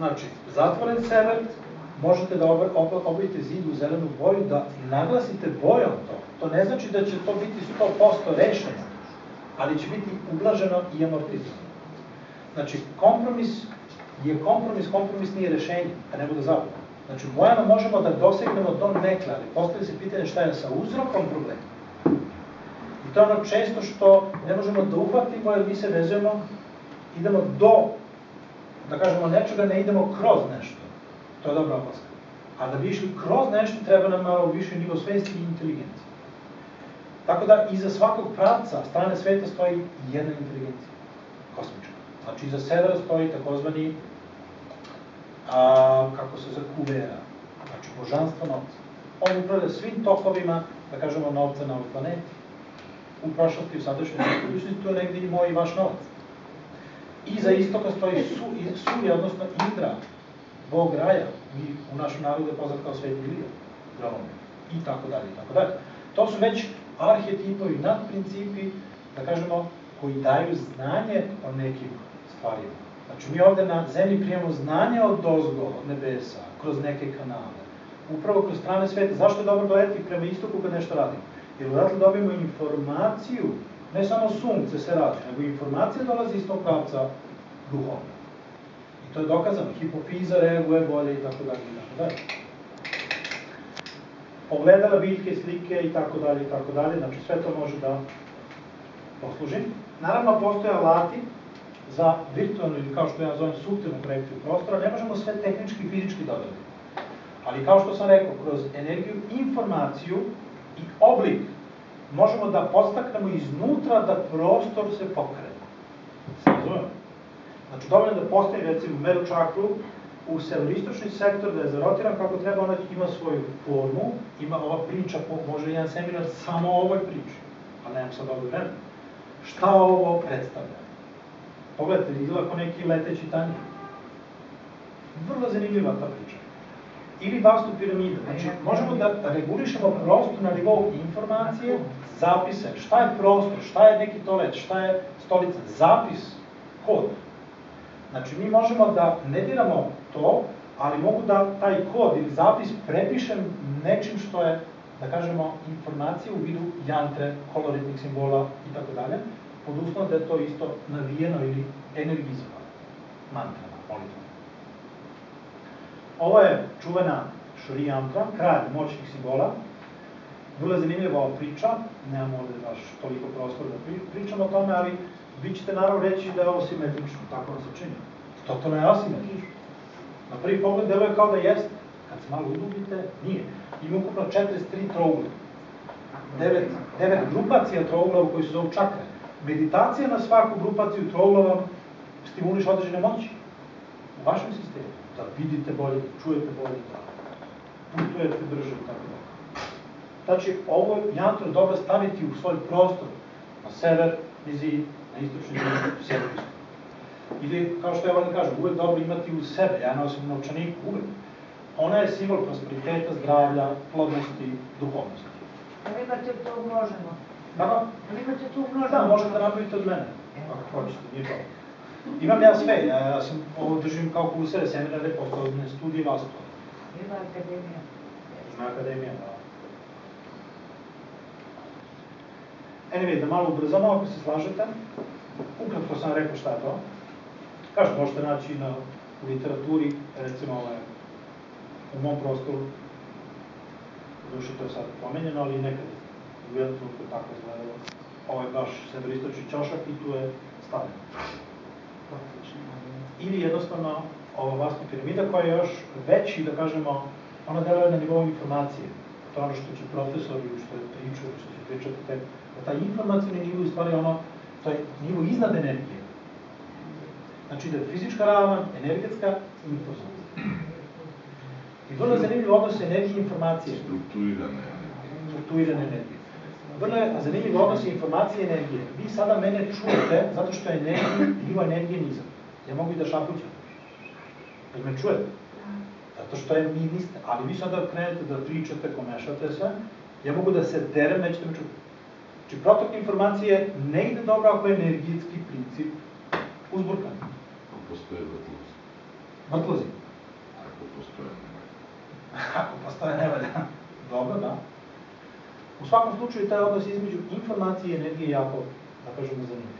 Znači, zatvoren sever, možete da obojite zid u zelenu boju, da naglasite bojom to. To ne znači da će to biti 100% rešeno, ali će biti ublaženo i amortizovano. Znači, kompromis je kompromis, kompromis nije rešenje, a ne bude zabavno. Znači, u bojama možemo da dosegnemo do nekle, ali postavlja se pitanje šta je sa uzrokom problema. I to je ono često što ne možemo da uhvatimo, jer mi se vezujemo, idemo do, da kažemo, nečega, ne idemo kroz nešto. To je dobra opaska. A da bi išli kroz nešto, treba nam malo više nivo svesti i inteligencije. Tako da, iza svakog pravca strane sveta stoji jedna inteligencija, kosmička. Znači, iza severa stoji takozvani, a, kako se zove, kuvera, znači božanstvo novca. On upravlja svim tokovima, da kažemo, novca na ovoj planeti. U prošlosti, u sadašnjosti, u budućnosti, to je negde i moj i vaš novac. Iza istoka stoji su, Surya, odnosno Indra, bog raja, mi u našem narodu je poznat kao Sveti Ilija, Gromome, i tako dalje, i tako dalje. To su već arhetipovi, nadprincipi, da kažemo, koji daju znanje o nekim stvarima. Znači, mi ovde na zemlji prijemo znanje od dozgo, od nebesa, kroz neke kanale. Upravo kroz strane sveta. Zašto je dobro dojeti prema istoku kad nešto radimo? Jer odatle dobijemo informaciju, ne samo sunce se radi, nego informacija dolazi iz tog pravca duhovna. I to je dokazano. Hipofiza reaguje bolje i tako dalje i tako dalje. Ogledala, biljke, slike i tako dalje i tako dalje. Znači sve to može da posluži. Naravno, postoje alati za virtualnu ili kao što ja zovem subtilnu projekciju prostora, ne možemo sve tehnički i fizički dodati. Ali kao što sam rekao, kroz energiju, informaciju i oblik možemo da postaknemo iznutra da prostor se pokrene. Se razumemo? Znači, dovoljno da postavi, recimo, meru čakru u severistočni sektor, da je zarotiran kako treba, ona ima svoju formu, ima ova priča, može jedan seminar samo o ovoj priči, a nemam sad ovdje vremena. Šta ovo predstavlja? Pogledajte, izgleda kao neki leteći tanjir. Vrlo zanimljiva ta priča. Ili vastu piramida. Znači, možemo da regulišemo prostor na nivou informacije, zapise. Šta je prostor, šta je neki toalet, šta je stolica, zapis, kod. Znači, mi možemo da ne diramo to, ali mogu da taj kod ili zapis prepišem nečim što je, da kažemo, informacija u vidu jantre, koloritnih simbola i tako dalje, pod uslovom da je to isto navijeno ili energizovano mantrama, molitvama. Ovo je čuvena Shri Yantra, kralj moćnih simbola. Vrlo zanimljiva priča, nemamo ovde baš toliko prostora da pričamo o tome, ali vi ćete naravno reći da je ovo simetrično, tako nam se čini. Totalno je asimetrično. Na prvi pogled deluje kao da jeste, kad se malo udubite, nije. Ima ukupno 43 trougla. Devet, devet grupacija trouglova koji se zovu čakre. Meditacija na svaku grupaciju trouglova stimuliš određene moći u vašem sistemu. Da vidite bolje, da čujete bolje, da putujete brže i tako dalje. Znači, ovo jantro dobro staviti u svoj prostor, na sever, zid, na istočni zid, u sever istočni. Ili, kao što ja volim da kažem, uvek dobro imati u sebe, ja nosim novčanik uvek. Ona je simbol prosperiteta, zdravlja, plodnosti, duhovnosti. Da imate to možemo. Kako? Da imate tu množno. Da, možete da nabavite od mene, ako hoćete, nije to. Imam ja sve, ja, ja sam ovo držim kao kursere, seminare, poslovne studije, vas to. Ima akademija. Ima akademija, da. Anyway, da malo ubrzamo, ako se slažete. Ukratko sam rekao šta je to. Kažem, možete naći na u literaturi, recimo ove, u mom prostoru, duše to je sad pomenjeno, ali nekad u jednom trenutku tako izgledalo. Ovo je baš severistočni čošak i tu je stavljeno. Ili jednostavno ova vlasna piramida koja je još veći, da kažemo, ona deluje na nivou informacije. To je ono što će profesori, što je pričao, što će pričati te, da taj informacijni nivo je stvari ono, to je nivo iznad energije. Znači da je fizička ravan, energetska i informacija. I vrlo zanimljiv odnos energije i informacije. Strukturirane. Strukturirane energije. Vrlo je zanimljiv odnos informacije i energije. Vi sada mene čujete zato što je energija, nivo energije nizak. Ja mogu i da šapućem. Jel me čujete? Zato što je mi niste. Ali vi sada krenete da pričate, komešate se, ja mogu da se derem, nećete me čuti. Znači, protok informacije ne ide dobro ako je energetski princip uzburkan. Postoje vrtlost. Vrtlozi. Ako postoje. Ako postoje, ne valja. Dobro, da. U svakom slučaju, taj odnos između informacije i energije je jako, da kažemo, zanimljiv.